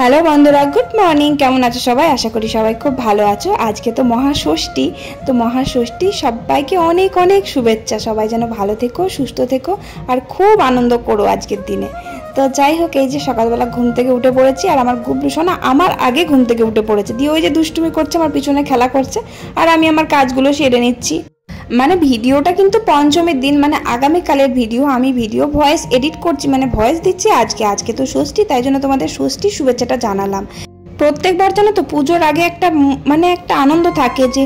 Hello বন্ধুরা, good morning. কেমন আছো সবাই? আশা করি সবাই খুব ভালো আছো। আজকে তো মহাষষ্ঠী তো মহাষষ্ঠী সবাইকে অনেক অনেক শুভেচ্ছা। সবাই যেন ভালো থেকো, সুস্থ থেকো আর খুব আনন্দ করো আজকের দিনে। তো যাই হোক, এই যে সকালবেলা ঘুম থেকে উঠে পড়েছি আর আমার গুবলু সোনা আমার আগে ঘুম থেকে উঠে পড়েছে। দিয়ে ওই যে দুষ্টুমি করছে, আমার পিছনে খেলা করছে আর আমি আমার কাজগুলো সেরে নিচ্ছি। মানে ভিডিওটা কিন্তু পঞ্চমের দিন মানে আগামীকালের ভিডিও, আমি ভিডিও ভয়েস এডিট করছি মানে ভয়েস দিচ্ছি আজকে আজকে তো ষষ্ঠী, তাই জন্য তোমাদের ষষ্ঠীর শুভেচ্ছাটা জানালাম। প্রত্যেকবার জানো তো পুজোর আগে একটা মানে একটা আনন্দ থাকে যে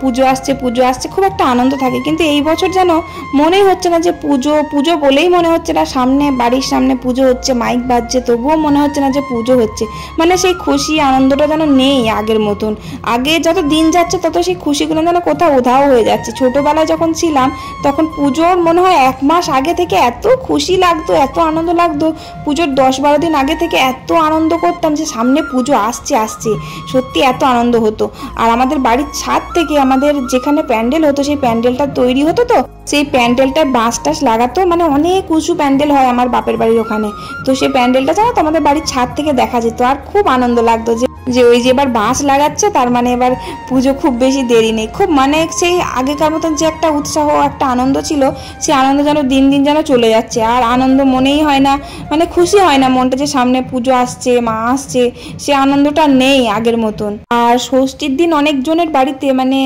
পুজো আসছে পুজো আসছে, খুব একটা আনন্দ থাকে। কিন্তু এই বছর যেন মনেই হচ্ছে না যে পুজো পুজো বলেই মনে হচ্ছে না, সামনে, বাড়ির সামনে পুজো হচ্ছে, মাইক বাজছে, তবুও মনে হচ্ছে না যে পুজো হচ্ছে। মানে সেই খুশি আনন্দটা যেন নেই আগের মতন। আগে যত দিন যাচ্ছে, তত সেই খুশিগুলো যেন কোথাও উধাও হয়ে যাচ্ছে। ছোটোবেলায় যখন ছিলাম, তখন পুজোর মনে হয় এক মাস আগে থেকে এত খুশি লাগতো, এত আনন্দ লাগতো। পুজোর দশ বারো দিন আগে থেকে এত আনন্দ করতাম যে সামনে পুজো আসছে আসছে। সত্যি এত আনন্দ হতো। আর আমাদের বাড়ির ছাদ থেকে আমাদের যেখানে প্যান্ডেল হতো, সেই প্যান্ডেলটা তৈরি হতো তো? সেই প্যান্ডেলটায় বাঁশ টাস লাগাতো মানে অনেক উঁচু প্যান্ডেল হয় আমার বাপের বাড়ির ওখানে। তো সেই প্যান্ডেলটা জানো তো আমাদের বাড়ির ছাদ থেকে দেখা যেত। আর খুব আনন্দ লাগতো যে যে ওই যে এবার বাঁশ লাগাচ্ছে, তার মানে এবার পুজো খুব বেশি দেরি নেই। খুব মানে সেই আগেকার মতন যে একটা উৎসাহ, একটা আনন্দ ছিল, সেই আনন্দ যেন দিন দিন যেন চলে যাচ্ছে। আর আনন্দ মনেই হয় না মানে খুশি হয় না মনটা যে সামনে পুজো আসছে, মা আসছে, সে আনন্দটা নেই আগের মতন। আর ষষ্ঠীর দিন অনেকজনের বাড়িতে মানে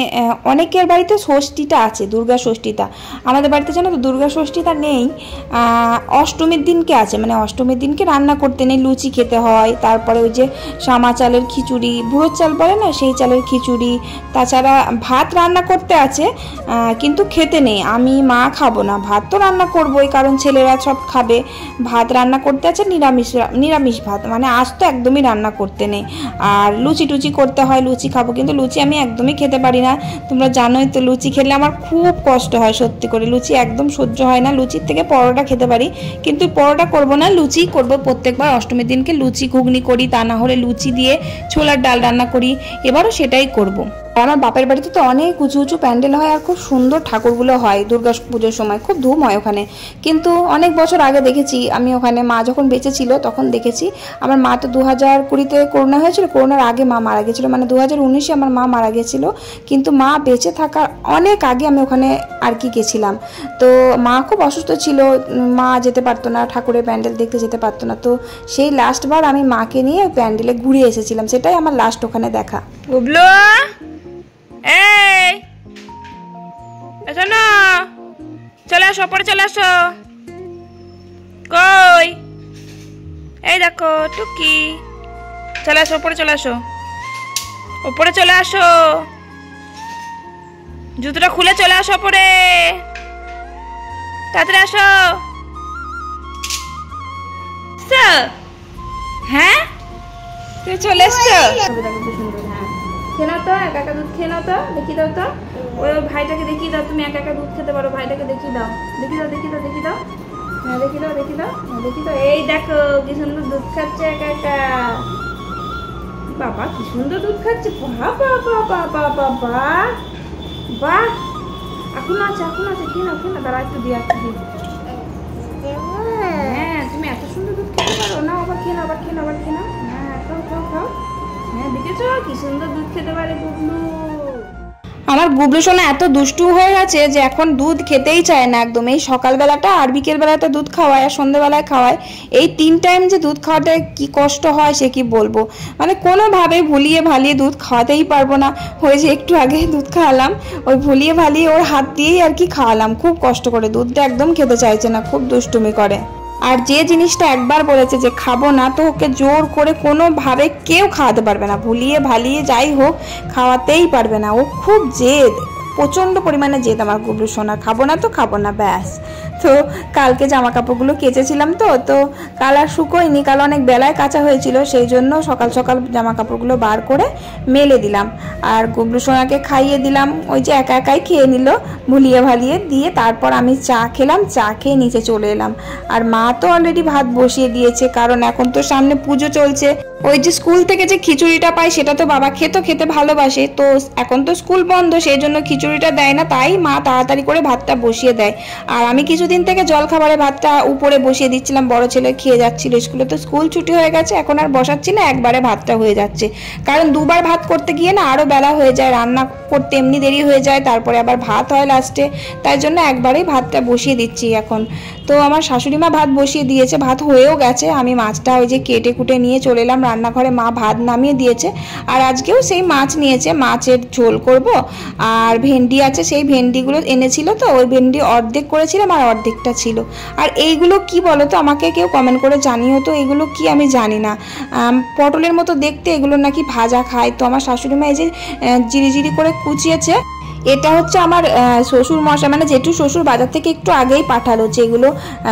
অনেকের বাড়িতে ষষ্ঠীটা আছে, দুর্গা ষষ্ঠীটা। আমাদের বাড়িতে জানো তো, দুর্গা ষষ্ঠীটা নেই। অষ্টমীর দিনকে আছে মানে অষ্টমীর দিনকে রান্না করতে নেই, লুচি খেতে হয়। তারপরে ওই যে সামা চালের খিচুড়ি বুড়ো চাল বলে না, সেই চালের খিচুড়ি। তাছাড়া ভাত রান্না করতে আছে কিন্তু খেতে নেই। আমি মা খাব না, ভাত তো রান্না করবোই, কারণ ছেলেরা সব খাবে। ভাত রান্না করতে আছে নিরামিষ নিরামিষ ভাত মানে আজ তো একদমই রান্না করতে নেই। আর লুচি টুচি করতে হয়, লুচি খাব। কিন্তু লুচি আমি একদমই খেতে পারি না। তোমরা জানোই তো, লুচি খেলে আমার খুব কষ্ট হয় সত্যি করে। লুচি একদম সহ্য হয় না। লুচির থেকে পরোটা খেতে পারি। কিন্তু পরোটা করব না লুচি করব। প্রত্যেকবার অষ্টমীর দিনকে লুচি ঘুগনি করি, তা না হলে লুচি দিয়ে ছোলার ডাল রান্না করি। এবারও সেটাই করব। আমার বাপের বাড়িতে তো অনেক উঁচু উঁচু প্যান্ডেল হয় আর খুব সুন্দর ঠাকুরগুলো হয় দুর্গা পুজোর সময়, খুব ধুম হয় ওখানে। কিন্তু অনেক বছর আগে দেখেছি, আমি ওখানে মা যখন বেঁচে ছিল তখন দেখেছি, আমার মা তো দু হাজার কুড়িতে করোনা হয়েছিল, করোনার আগে মা মারা গেছিল মানে দু হাজার উনিশে আমার মা মারা গেছিল, কিন্তু মা বেঁচে থাকার অনেক আগে আমি ওখানে আর কি গেছিলাম। তো মা খুব অসুস্থ ছিল, মা যেতে পারতো না, ঠাকুরের প্যান্ডেল দেখতে যেতে পারতো না, তো সেই লাস্টবার আমি মাকে নিয়ে প্যান্ডেলে ঘুরে এসেছিলাম, সেটাই আমার লাস্ট ওখানে দেখা। গুবলু এই! এসো না! চলে আসো, পরে চলে আসো। কই? এই দেখো, টুকি। চলে আসো, ওপরে চলে আসো। ওপরে চলে আসো। জুতোটা খুলে চলে আসো ওপরে। তাড়াতাড়ি আসো? হ্যাঁ? তুমি চলে এসছো? খেয়ে নাও তো একা একা দুধ খেয়ে নাও তো দেখিয়ে দাও তো। ওই ভাইটাকে দেখিয়ে দাও তুমি একা একা দুধ খেতে পারো ভাইটাকে দেখিয়ে দাও। দেখিয়ে দাও দেখিয়ে দাও দেখিয়ে দাও। হ্যাঁ দেখিয়ে দাও দেখিয়ে দাও হ্যাঁ দেখিয়ে দাও। এই দেখো কি সুন্দর দুধ খাচ্ছে একা একা। বাবা কি সুন্দর দুধ খাচ্ছে। বাবা বাবা বাবা বাহ বাহ এখন আছে এখন আছে কি না খেয়ে না দাঁড়া একটু দিয়ে একটু দিয়ে হ্যাঁ। তুমি এত সুন্দর দুধ খেতে পারো। না আবার খেয়ে নাও আবার খেয়ে নাও আবার খেয়ে নাও। দেখেছ কি সুন্দর দুধ খেতে পারে গুবলু আমার গুবলু এত দুষ্টু হয়ে গেছে যে এখন দুধ খেতেই চায় না একদম। এই সকালবেলাটা আর বিকেল বেলাটা দুধ খাওয়ায় আর সন্ধ্যেবেলায় খাওয়ায়। এই তিন টাইম যে দুধ খাওয়াতে কি কষ্ট হয় সে কি বলব? মানে কোনোভাবে ভুলিয়ে ভালিয়ে দুধ খাওয়াতেই পারব না। ওই যে একটু আগে দুধ খাওয়ালাম, ওই ভুলিয়ে ভালিয়ে ওর হাত দিয়েই আর কি খাওয়ালাম। খুব কষ্ট করে, দুধটা একদম খেতে চাইছে না, খুব দুষ্টুমি করে। আর যে জিনিসটা একবার বলেছে যে খাব না, তো ওকে জোর করে কোনোভাবে কেউ খাওয়াতে পারবে না। ভুলিয়ে ভালিয়ে যাই হোক, খাওয়াতেই পারবে না। ও খুব জেদ, প্রচণ্ড পরিমাণে জেদ আমার গুবলু সোনা খাব না তো খাব না, ব্যাস। তো কালকে জামা কাপড়গুলো কেচেছিলাম তো তো কাল আর শুকোয়নি, কাল অনেক বেলায় কাঁচা হয়েছিল, সেই জন্য সকাল সকাল জামা কাপড়গুলো বার করে মেলে দিলাম। আর গুবলু সোনাকে খাইয়ে দিলাম, ওই যে একা একাই খেয়ে নিল, ভুলিয়ে ভালিয়ে দিয়ে তারপর আমি চা খেলাম, চা খেয়ে নিচে চলে এলাম। আর মা তো অলরেডি ভাত বসিয়ে দিয়েছে, কারণ এখন তো সামনে পুজো চলছে। ওই যে স্কুল থেকে যে খিচুড়িটা পাই সেটা তো বাবা খেতো, খেতে ভালোবাসে। তো এখন তো স্কুল বন্ধ সেই জন্য খিচুড়িটা দেয় না, তাই মা তাড়াতাড়ি করে ভাতটা বসিয়ে দেয়। আর আমি কিছুদিন থেকে জল খাবারে ভাতটা উপরে বসিয়ে দিচ্ছিলাম, বড় ছেলে খেয়ে যাচ্ছিল স্কুলে। তো স্কুল ছুটি হয়ে গেছে, এখন আর বসাচ্ছি না, একবারে ভাতটা হয়ে যাচ্ছে। কারণ দুবার ভাত করতে গিয়ে না আরও বেলা হয়ে যায়, রান্না করতে এমনি দেরি হয়ে যায়, তারপরে আবার ভাত হয় লাস্টে। তাই জন্য একবারেই ভাতটা বসিয়ে দিচ্ছি এখন। তো আমার শাশুড়ি মা ভাত বসিয়ে দিয়েছে, ভাত হয়েও গেছে, আমি মাছটা ওই যে কেটে কুটে নিয়ে চলে এলাম রান্নাঘরে মা ভাত নামিয়ে দিয়েছে। আর আজকেও সেই মাছ নিয়েছে। মাছের ঝোল করব। আর ভেন্ডি আছে সেই ভেন্ডিগুলো এনেছিল তো। ওই ভেন্ডি অর্ধেক করেছিলাম আর অর্ধেকটা ছিল। আর এইগুলো কি বলো তো আমাকে কেউ কমেন্ট করে জানিও তো এগুলো কি আমি জানি না। পটলের মতো দেখতে এগুলো নাকি ভাজা খায়। তো আমার শাশুড়ি মা এই যে আহ, জিরি জিরি করে কুচিয়েছে। এটা হচ্ছে আমার শ্বশুর মশা মানে জেঠু শ্বশুর বাজার থেকে একটু আগেই পাঠালো যেগুলো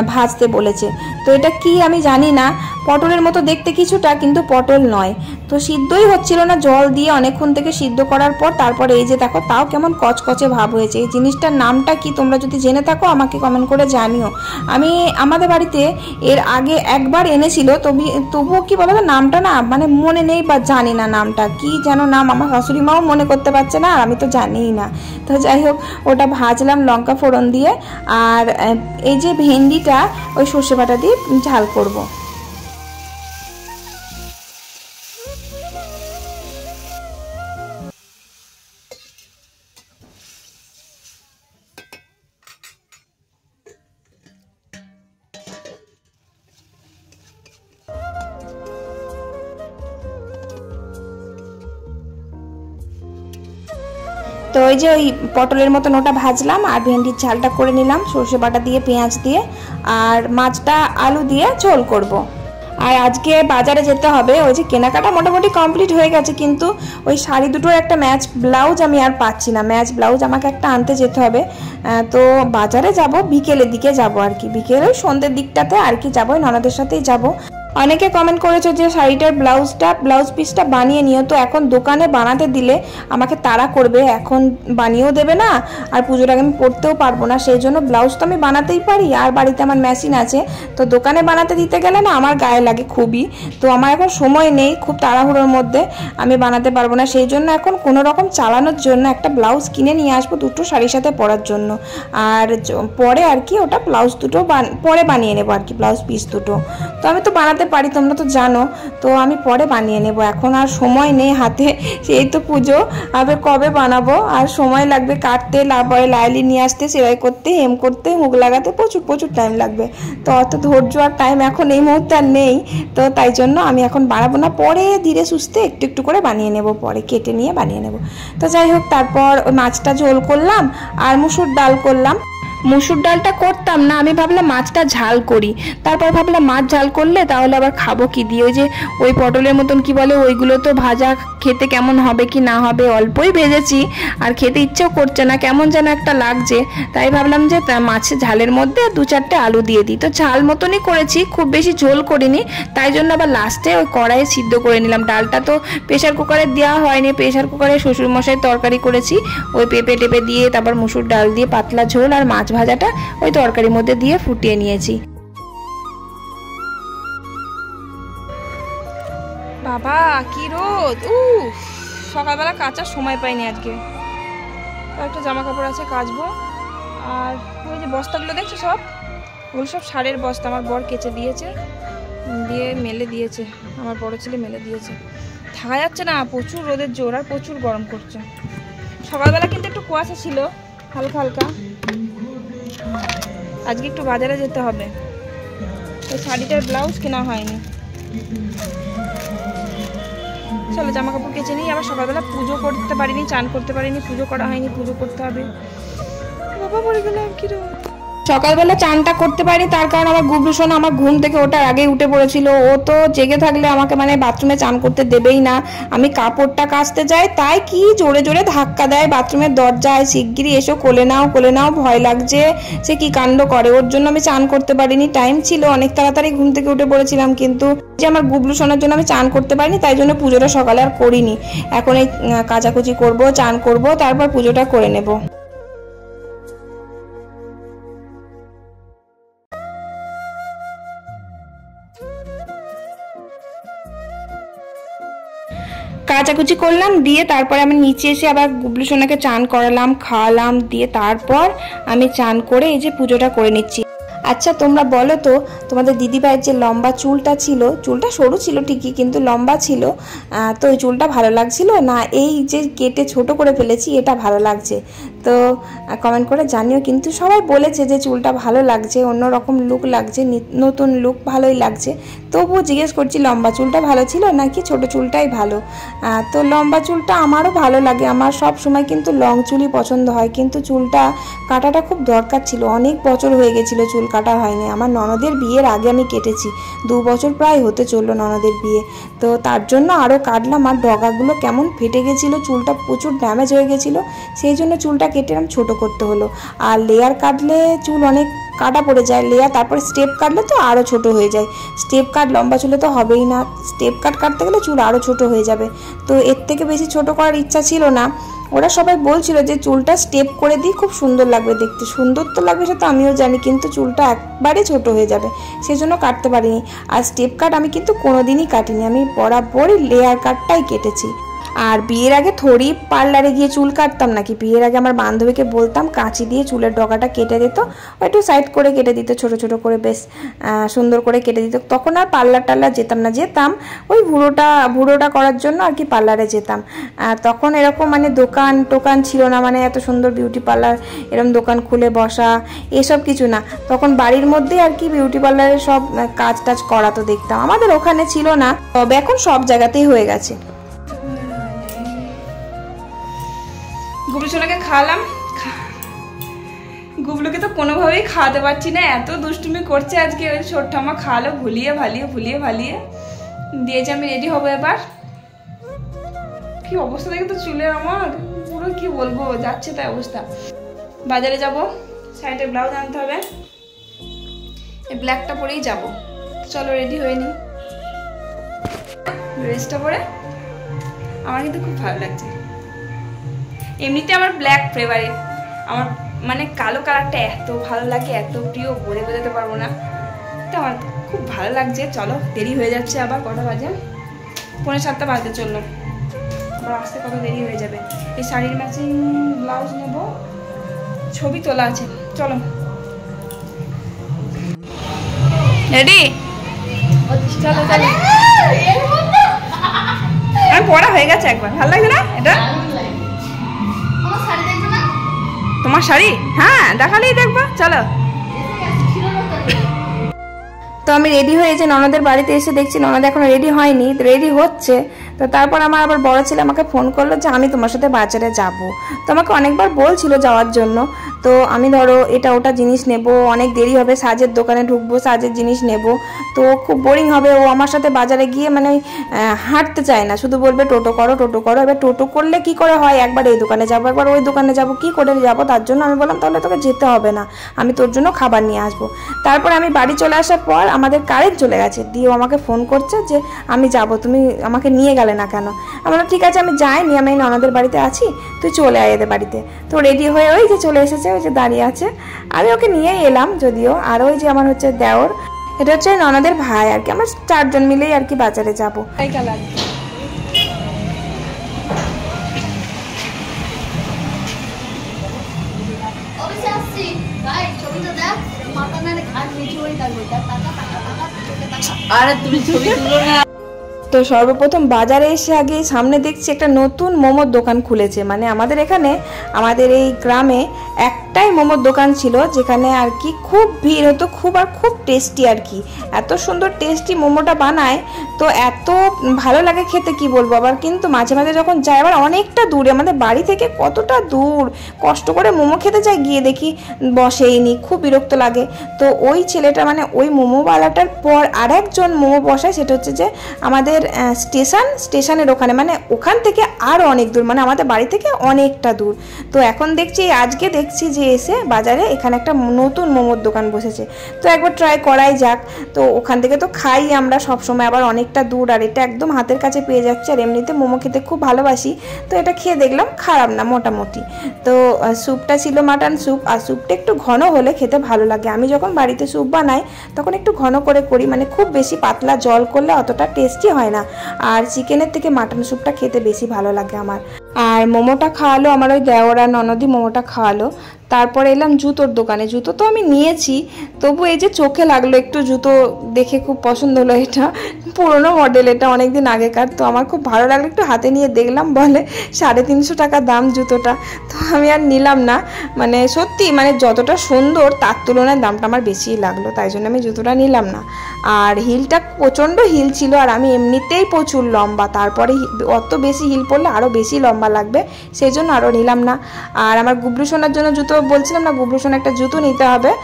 ভাজতে বলেছে। তো এটা কি আমি জানি না। পটলের মতো দেখতে কিছুটা, কিন্তু পটল নয়। তো সিদ্ধই হচ্ছিল না, জল দিয়ে অনেকক্ষণ থেকে সিদ্ধ করার পর তারপরে এই যে দেখো, তাও কেমন কচকচে ভাব হয়েছে। এই জিনিসটার নামটা কি তোমরা যদি জেনে থাকো, আমাকে কমেন্ট করে জানিও। আমি আমাদের বাড়িতে এর আগে একবার এনেছিল, তবু, তবুও কি বলো নামটা না মানে মনে নেই বা জানি না নামটা। কি যেন নাম আমার শাশুড়ি মাও মনে করতে পারছে না, আর আমি তো জানিই না। তো যাই হোক, ওটা ভাজলাম লঙ্কা ফোড়ন দিয়ে, আর এই যে ভেন্ডিটা, ওই সর্ষে বাটা দিয়ে ঝাল করব। তো ওই যে ওই পটলের মতন ওটা ভাজলাম আর ভেন্ডির ঝালটা করে নিলাম, সর্ষে বাটা দিয়ে, পেঁয়াজ দিয়ে আর মাছটা আলু দিয়ে ঝোল করব। আর আজকে বাজারে যেতে হবে, ওই যে কেনাকাটা মোটামুটি কমপ্লিট হয়ে গেছে, কিন্তু ওই শাড়ি দুটোর একটা ম্যাচ ব্লাউজ আমি আর পাচ্ছি না। ম্যাচ ব্লাউজ আমাকে একটা আনতে যেতে হবে তো বাজারে যাব, বিকেলের দিকে যাব আর কি। বিকেলে সন্ধ্যের দিকটাতে আর কি যাব ননদের সাথেই যাব। অনেকে কমেন্ট করেছে যে শাড়িটার ব্লাউজটা, ব্লাউজ পিসটা বানিয়ে নিও তো এখন দোকানে বানাতে দিলে আমাকে তাড়া করবে, এখন বানিয়েও দেবে না আর পুজোর আগে আমি পরতেও পারব না, সেই জন্য ব্লাউজ তো আমি বানাতেই পারি, আর বাড়িতে আমার মেশিন আছে, তো দোকানে বানাতে দিতে গেলে না আমার গায়ে লাগে খুবই, তো আমার এখন সময় নেই খুব তাড়াহুড়োর মধ্যে আমি বানাতে পারব না, সেই জন্য এখন কোনো রকম চালানোর জন্য একটা ব্লাউজ কিনে নিয়ে আসব দুটো শাড়ির সাথে পরার জন্য, আর পরে আর কি ওটা ব্লাউজ দুটো পরে বানিয়ে নেব আর কি, ব্লাউজ পিস দুটো, তো আমি তো বানাতে পারি, তোমরা তো জানো। তো আমি পরে বানিয়ে নেব। এখন আর সময় নেই হাতে, সেই তো পুজো। আবার কবে বানাবো? আর সময় লাগবে কাটতে তারপরে লাইলি নিয়ে আসতে, সেলাই করতে, হেম করতে, মুখ লাগাতে, প্রচুর প্রচুর টাইম লাগবে। তো অত ধৈর্য আর টাইম এখন এই মুহূর্তে আর নেই। তো তাই জন্য আমি এখন বানাবো না। পরে ধীরে সুস্থে একটু একটু করে বানিয়ে নেব, পরে কেটে নিয়ে বানিয়ে নেব। তো যাই হোক, তারপর মাছটা ঝোল করলাম, আর মুসুর ডাল করলাম। মুসুর ডালটা করতাম না, আমি ভাবলাম মাছটা ঝাল করি। তারপর ভাবলাম মাছ ঝাল করলে তাহলে আবার খাব কি দিয়ে? ওই যে ওই পটলের মতন কি বলে, ওইগুলো তো ভাজা খেতে কেমন হবে কি না হবে অল্পই ভেজেছি, আর খেতে ইচ্ছেও করছে না, কেমন যেন একটা লাগছে। তাই ভাবলাম যে মাছের ঝালের মধ্যে দু চারটে আলু দিয়ে দিই। তো ঝাল মতনই করেছি, খুব বেশি ঝোল করিনি, তাই জন্য আবার লাস্টে ওই কড়াইয়ে সিদ্ধ করে নিলাম। ডালটা তো প্রেশার কুকারে দেওয়া হয়নি প্রেশার কুকারে শ্বশুরমশাই তরকারি করেছি, ওই পেঁপে টেপে দিয়ে, তারপর মুসুর ডাল দিয়ে পাতলা ঝোল আর মাছ ভাজাটা ওই তরকারির মধ্যে দিয়ে ফুটিয়ে নিয়েছি। বাবা, কি রোদ? উ সকালবেলা কাচার সময় পাইনি আজকে। কয়েকটা জামা কাপড় আছে কাচবো। আর ওই যে বস্তাগুলো দেখছ সব? ওগুলো সব সারের বস্তা, আমার বর কেচে দিয়েছে। দিয়ে মেলে দিয়েছে, আমার বড় ছেলে মেলে দিয়েছে। থাকা যাচ্ছে না, প্রচুর রোদের জোর আর প্রচুর গরম করছে। সকালবেলা কিন্তু একটু কুয়াশা ছিল, হালকা হালকা। আজকে একটু বাজারে যেতে হবে। ওই শাড়িটার ব্লাউজ কেনা হয়নি। চলো জামা কাপড় কেচে নিই। আবার সকালবেলা পুজো করতে পারিনি, চান করতে পারিনি, পুজো করা হয়নি, পুজো করতে হবে। বাবা পড়ে গেলাম কীরকম সকালবেলা চানটা করতে পারি তার কারণ আমার গুবলুসন আমার ঘুম থেকে ওটার আগেই উঠে পড়েছিল। ও তো জেগে থাকলে আমাকে মানে বাথরুমে চান করতে দেবেই না। আমি কাপড়টা কাচতে যাই, তাই কি জোরে জোরে ধাক্কা দেয় বাথরুমের দরজায়। শিগগিরই এসো, কোলে নাও কোলে নাও, ভয় লাগছে। সে কি কাণ্ড করে? ওর জন্য আমি চান করতে পারিনি টাইম ছিল, অনেক তাড়াতাড়ি ঘুম থেকে উঠে পড়েছিলাম, কিন্তু যে আমার গুবলুসনের জন্য আমি চান করতে পারিনি, তাই জন্য পুজোটা সকালে আর করিনি। এখন এই কাচাকুচি করব, চান করব, তারপর পুজোটা করে নেব। কাচাকুচি করলাম, দিয়ে তারপরে আমি নিচে এসে আবার গুবলু সোনাকে চান করালাম, খাওয়ালাম, দিয়ে তারপর আমি চান করে এই যে পুজোটা করে নিচ্ছি। আচ্ছা তোমরা বলো তো, তোমাদের দিদিভাইয়ের যে লম্বা চুলটা ছিল, চুলটা সরু ছিল ঠিকই, কিন্তু লম্বা ছিল তো ওই চুলটা ভালো লাগছিল না? এই যে কেটে ছোট করে ফেলেছি, এটা ভালো লাগছে। তো কমেন্ট করে জানিও। কিন্তু সবাই বলেছে যে চুলটা ভালো লাগছে, অন্যরকম লুক লাগছে নতুন লুক ভালোই লাগছে। তবুও জিজ্ঞেস করছি, লম্বা চুলটা ভালো ছিল নাকি ছোট চুলটাই ভালো? তো লম্বা চুলটা আমারও ভালো লাগে। আমার সব সময় কিন্তু লং চুলই পছন্দ হয়। কিন্তু চুলটা কাটাটা খুব দরকার ছিল। অনেক বছর হয়ে গেছিল চুল কাটা হয়নি। আমার ননদের বিয়ের আগে আমি কেটেছি। দু বছর প্রায় হতে চলল ননদের বিয়ে। তো তার জন্য আরও কাটলাম আর ডগাগুলো কেমন ফেটে গেছিল, চুলটা প্রচুর ড্যামেজ হয়ে গেছিল, সেই জন্য চুলটা কেটে আমি ছোটো করতে হলো। আর লেয়ার কাটলে চুল অনেক কাটা পড়ে যায় লেয়ার তারপরে স্টেপ কাটলে তো আরও ছোট হয়ে যায়। স্টেপ কাট লম্বা চুলে তো হবেই না স্টেপ কাট কাটতে গেলে চুল আরও ছোট হয়ে যাবে। তো এর থেকে বেশি ছোট করার ইচ্ছা ছিল না ওরা সবাই বলছিল যে চুলটা স্টেপ করে দিই, খুব সুন্দর লাগবে দেখতে। সুন্দর তো লাগবে সেটা আমিও জানি, কিন্তু চুলটা একবারে ছোট হয়ে যাবে। সেই জন্য কাটতে পারিনি। আর স্টেপ কাট আমি কিন্তু কোনোদিনই কাটিনি। আমি বরাবরই লেয়ার কাটটাই কেটেছি। আর বিয়ের আগে থোড়ি পার্লারে গিয়ে চুল কাটতাম নাকি? বিয়ের আগে আমার বান্ধবীকে বলতাম, কাঁচি দিয়ে চুলের ডগাটা কেটে দিত একটু সাইড করে কেটে দিত, ছোট ছোট করে, বেশ সুন্দর করে কেটে দিত। তখন আর পার্লার টার্লার যেতাম না, যেতাম ওই ভুড়োটা ভুড়োটা করার জন্য আর কি পার্লারে যেতাম। তখন এরকম মানে দোকান টোকান ছিল না মানে এত সুন্দর বিউটি পার্লার এরকম দোকান খুলে বসা, এসব কিছু না। তখন বাড়ির মধ্যে আর কি বিউটি পার্লারের সব কাজ টাজ করা তো দেখতাম। আমাদের ওখানে ছিল না, তবে এখন সব জায়গাতেই হয়ে গেছে। গুবলু সোনাকে খাওয়ালাম গুবলুকে তো কোনোভাবেই খাওয়াতে পারছি না। এত দুষ্টুমি করছে আজকে। ওই ছোট ঠাম্মা খাওয়ালো ভুলিয়ে ভালিয়ে ভুলিয়ে ভালিয়ে। দিয়েছে আমি রেডি হব এবার। কি অবস্থা দেখে তো চুলের আমার। পুরো কি বলব, যাচ্ছে তাই অবস্থা। বাজারে যাব। সাইডে ব্লাউজ আনতে হবে। এই ব্ল্যাকটা পরেই যাব। চলো রেডি হয়ে নি। ড্রেসটা পরে। আমার কিন্তু খুব ভালো লাগছে। এমনিতে আমার ব্ল্যাক ফেভারিট আমার মানে কালো কালারটা এত ভালো লাগে এত প্রিয় বলে বোঝাতে পারব না। তো আমার খুব ভালো লাগছে। চলো দেরি হয়ে যাচ্ছে আবার কটা বাজে? পনেরো সাতটা বাজতে চলল। আবার আসতে কত দেরি হয়ে যাবে? এই শাড়ির ম্যাচিং ব্লাউজ নেব। ছবি তোলা আছে। চলো। রেডি চলো চলো। পড়া হয়ে গেছে একবার। ভালো লাগছে না এটা? তোমার শাড়ি? হ্যাঁ দেখালেই দেখবা, চলো। তো আমি রেডি হয়ে যে ননদের বাড়িতে এসে দেখছি ননদ এখনও রেডি হয়নি রেডি হচ্ছে। তো তারপর আমার আবার বড় ছেলে আমাকে ফোন করল যে, আমি তোমার সাথে বাজারে যাব। তো আমাকে অনেকবার বলছিল যাওয়ার জন্য। তো আমি ধরো এটা ওটা জিনিস নেব, অনেক দেরি হবে, সাজের দোকানে ঢুকবো, সাজের জিনিস নেব। তো খুব বোরিং হবে, ও আমার সাথে বাজারে গিয়ে মানে হাঁটতে চায় না। শুধু বলবে, টোটো করো টোটো করো। এবার টোটো করলে কি করে হয়? একবার এই দোকানে যাব, একবার ওই দোকানে যাব, কি করে যাব? তার জন্য আমি বললাম, তাহলে তোকে যেতে হবে না। আমি তোর জন্য খাবার নিয়ে আসব। তারপর আমি বাড়ি চলে আসার পর আমাদের কারেন্ট চলে গেছে। দিয়ে আমাকে ফোন করছে যে, আমি যাব, তুমি আমাকে নিয়ে গেলে না কেন? আমি বললাম ঠিক আছে আমি যাইনি আমি ননদের বাড়িতে আছি তুই চলে আয় এদের বাড়িতে। তো রেডি হয়ে ওই যে চলে এসেছে ওই যে দাঁড়িয়ে আছে। আমি ওকে নিয়েই এলাম যদিও আর ওই যে আমার হচ্ছে দেওর এটা হচ্ছে ননদের ভাই আর কি। আমরা চারজন মিলেই আর কি বাজারে যাব। আরে তুমি ছবি তুলো না। তো সর্বপ্রথম বাজারে এসে আগে সামনে দেখছি একটা নতুন মোমোর দোকান খুলেছে। মানে আমাদের এখানে, আমাদের এই গ্রামে একটাই মোমোর দোকান ছিল, যেখানে আর কি খুব ভিড় হতো, খুব আর খুব টেস্টি আর কি। এত সুন্দর টেস্টি মোমোটা বানায়, তো এত ভালো লাগে খেতে কি বলব? আবার কিন্তু মাঝে মাঝে যখন যাই, আবার অনেকটা দূরে, আমাদের বাড়ি থেকে কতটা দূর, কষ্ট করে মোমো খেতে যাই, গিয়ে দেখি বসেইনি, খুব বিরক্ত লাগে। তো ওই ছেলেটা মানে ওই মোমোওয়ালাটার পর আর একজন মোমো বসায়, সেটা হচ্ছে যে আমাদের আহ, স্টেশন স্টেশনের ওখানে। মানে ওখান থেকে আরও অনেক দূর মানে আমাদের বাড়ি থেকে অনেকটা দূর। তো এখন দেখছি আজকে দেখছি যে এসে বাজারে এখানে একটা নতুন মোমোর দোকান বসেছে। তো একবার ট্রাই করাই যাক। তো ওখান থেকে তো খাই আমরা সব সময় আবার অনেকটা দূর আর এটা একদম হাতের কাছে পেয়ে যাচ্ছে আর এমনিতে মোমো খেতে খুব ভালোবাসি। তো এটা খেয়ে দেখলাম খারাপ না মোটামুটি। তো স্যুপটা ছিল মাটন স্যুপ আর স্যুপটা একটু ঘন হলে খেতে ভালো লাগে। আমি যখন বাড়িতে স্যুপ বানাই তখন একটু ঘন করে করি মানে খুব বেশি পাতলা জল করলে অতটা টেস্টি হয় হয় না। আর চিকেনের থেকে মাটন স্যুপটা খেতে বেশি ভালো লাগে আমার। আর মোমোটা খাওয়ালো আমার ওই দেওরা ননদি মোমোটা খাওয়ালো। তারপরে এলাম জুতোর দোকানে। জুতো তো আমি নিয়েছি, তবু এই যে চোখে লাগল একটু জুতো দেখে খুব পছন্দ হলো এটা। পুরনো মডেল, এটা অনেক দিন আগেকার, তো আমার খুব ভালো লাগল একটু হাতে নিয়ে দেখলাম বলে, সাড়ে তিনশো টাকা দাম জুতোটা। তো আমি আর নিলাম না মানে সত্যি মানে যতটা সুন্দর তার তুলনায় দামটা আমার বেশিই লাগল, তাই জন্য আমি জুতোটা নিলাম না। আর হিলটা প্রচণ্ড হিল ছিল, আর আমি এমনিতেই প্রচুর লম্বা, তারপরে অত বেশি হিল পরলে আরও বেশি লম্বা লাগবে, সেই জন্য আরও নিলাম না। আর আমার গুবলু সোনার জন্য জুতো বলছিলাম না গুবলু সোনা একটা জুতো নিতে হবে।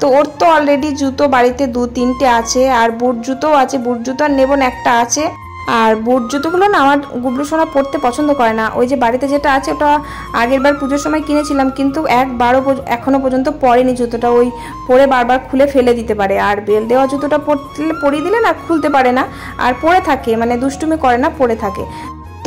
তো ওর তো অলরেডি জুতো বাড়িতে দু, তিনটে আছে, আর বুট জুতোও আছে। বুট জুতো আর নেব না, একটা আছে। আর বুট জুতোগুলো না আমার গুবলু সোনা পরতে পছন্দ করে না। ওই যে বাড়িতে যেটা আছে, ওটা আগের বার পুজোর সময় কিনেছিলাম, কিন্তু একবারও পর্য- এখনও পর্যন্ত পরেনি জুতোটা। ওই পরে বারবার খুলে ফেলে দিতে পারে। আর বেল দেওয়া জুতোটা পরলে পরিয়ে দিলে না খুলতে পারে না। আর পরে থাকে মানে দুষ্টুমি করে না, পরে থাকে।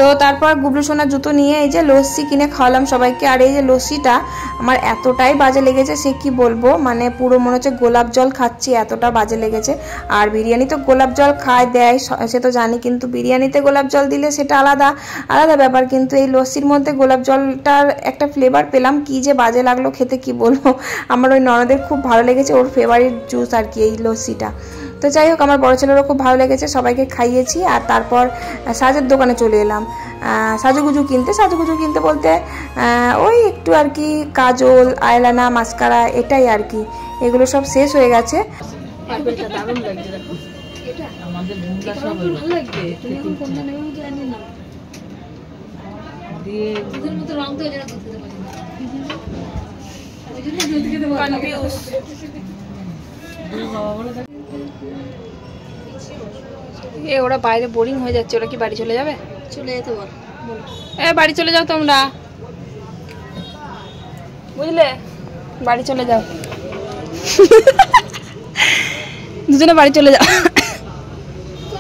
তো তারপর গুবলু সোনার জুতো নিয়ে এই যে লস্যি কিনে খাওয়ালাম সবাইকে। আর এই যে লস্যিটা আমার এতটাই বাজে লেগেছে, সে কি বলব? মানে পুরো মনে হচ্ছে গোলাপ জল খাচ্ছি, এতটা বাজে লেগেছে। আর বিরিয়ানি তো গোলাপ জল খায়, দেয়, সে তো জানি, কিন্তু বিরিয়ানিতে গোলাপ জল দিলে সেটা আলাদা আলাদা ব্যাপার। কিন্তু এই লস্যির মধ্যে গোলাপ জলটার একটা ফ্লেভার পেলাম, কি যে বাজে লাগল খেতে, কি বলব? আমার ওই ননদের খুব ভালো লেগেছে, ওর ফেভারিট জুস আর কি এই লস্যিটা। তো যাই হোক আমার বড় ছেলেরও খুব ভালো লেগেছে সবাইকে খাইয়েছি আর তারপর সাজের দোকানে চলে এলাম। সাজুগুজু কিনতে সাজুগুজু কিনতে বলতে ওই একটু আর কি কাজল আয়লানা মাস্কারা এটাই আর কি। এগুলো সব শেষ হয়ে গেছে। দিয়ে এ ওরা বাইরে বোরিং হয়ে যাচ্ছে। ওরা কি বাড়ি চলে যাবে? চলে যেতে বল এ বাড়ি চলে যাও তোমরা। বুঝলে? বাড়ি চলে যাও। দুজনে বাড়ি চলে যাও।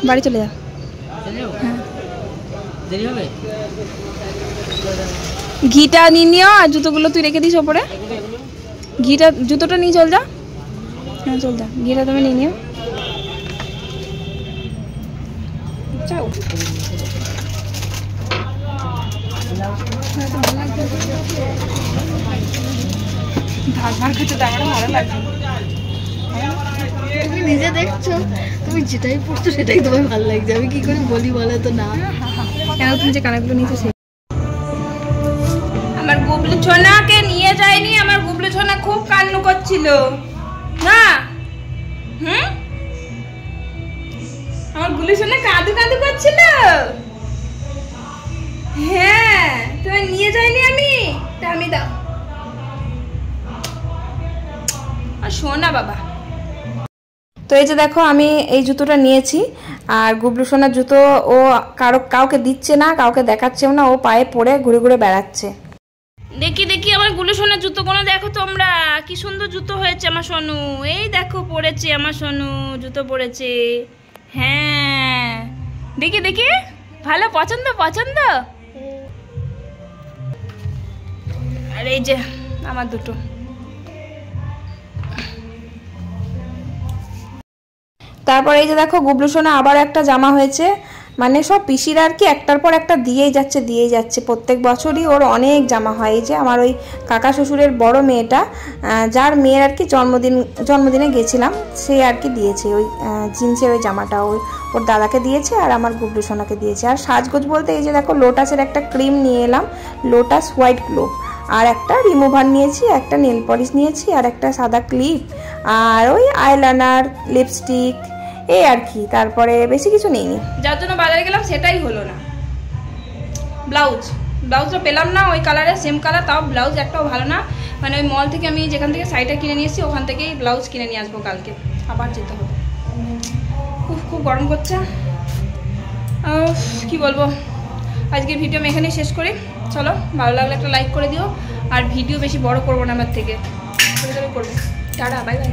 বাড়ি চলে যাও। হবে? ঘিটা নিয়ে নিও আর জুতোগুলো তুই রেখে দিস ওপরে। ঘিটা জুতোটা নিয়ে চল যা। হ্যাঁ চল যা ঘিটা তুমি খেতে তো আমার ভালো নিজে দেখছ? তুমি যেটাই পড়ছো সেটাই তোমার ভালো লাগছে। আমি কি করে বলি বলো তো না? কেন তুমি যে কানাগুলো নিয়েছো আমার গুবলু ছোনাকে নিয়ে যায়নি আমার গুবলু ছোনা খুব কান্নু করছিল। না। হুম? আমার করছিল। হ্যাঁ নিয়ে আমি। তো এই যে দেখো, আমি এই জুতোটা নিয়েছি। আর গুবলু সোনার জুতো ও কারও কাউকে দিচ্ছে না, কাউকে দেখাচ্ছেও না, ও পায়ে পড়ে ঘুরে ঘুরে বেড়াচ্ছে। দেখি দেখি, আমারগুলো সোনার জুতো কোনো, দেখো তোমরা, কি সুন্দর জুতো হয়েছে আমার সোনু। এই দেখো, পড়েছে আমার সোনু, জুতো পড়েছে। হ্যাঁ। দেখি দেখি। ভালো, পছন্দ পছন্দ? আর এই যে, আমার দুটো। তারপর এই যে দেখো, গুবলু সোনা আবার একটা জামা হয়েছে। মানে সব পিসিরা আর কি একটার পর একটা দিয়েই যাচ্ছে দিয়েই যাচ্ছে। প্রত্যেক বছরই ওর অনেক জামা হয়। এই যে আমার ওই কাকা শ্বশুরের বড় মেয়েটা যার মেয়ের আর কি জন্মদিন, জন্মদিনে গেছিলাম, সে আর কি দিয়েছে ওই জিন্সের ওই জামাটা। ওই, ওর দাদাকে দিয়েছে আর আমার গুবলু সোনাকে দিয়েছে। আর সাজগোজ বলতে এই যে দেখো লোটাসের একটা ক্রিম নিয়ে এলাম, লোটাস হোয়াইট গ্লো। আর একটা রিমুভার নিয়েছি, একটা নেল পলিশ নিয়েছি, আর একটা সাদা ক্লিপ। আর ওই আইলাইনার, লিপস্টিক এই আর কি, তারপরে বেশি কিছু নেইনি। যার জন্য বাজারে গেলাম, সেটাই হলো না। ব্লাউজ, ব্লাউজটা পেলাম না, ওই কালারের সেম কালার তাও ব্লাউজ একটাও ভালো না। মানে ওই মল থেকে আমি যেখান থেকে শাড়িটা কিনে নিয়ে এসেছি, ওখান থেকেই ব্লাউজ কিনে নিয়ে আসব কালকে। আবার যেতে হবে। খুব খুব গরম করছে। কি বলব? আজকের ভিডিও আমি এখানেই শেষ করি। চলো, ভালো লাগলে একটা লাইক করে দিও। আর ভিডিও বেশি বড় করব না আমার থেকে। করব। Tata bye bye